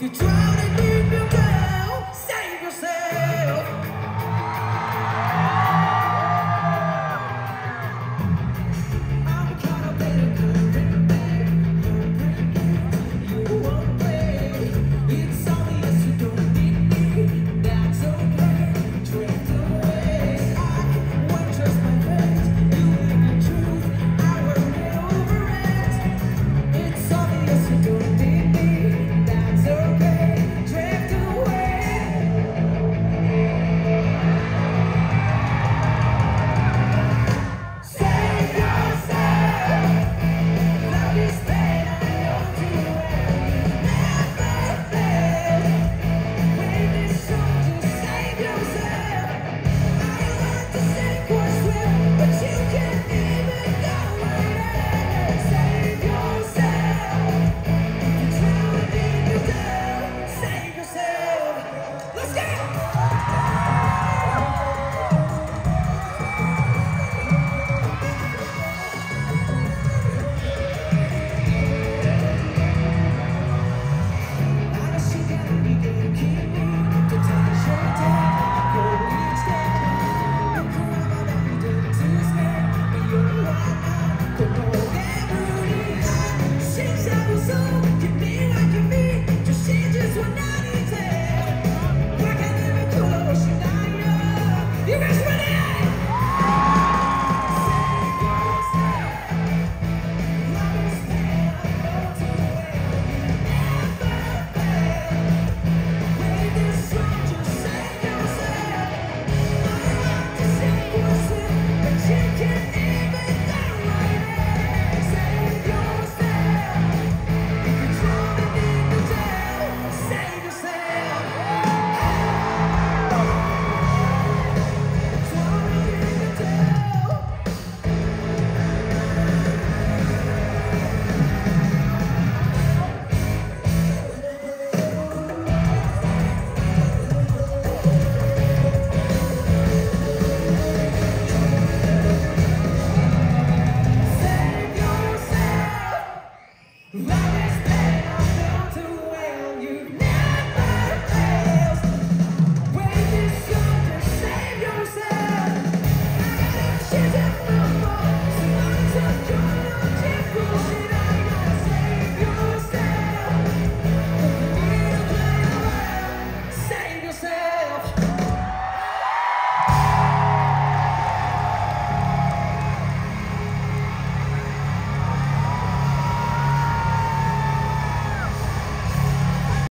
If you're drowning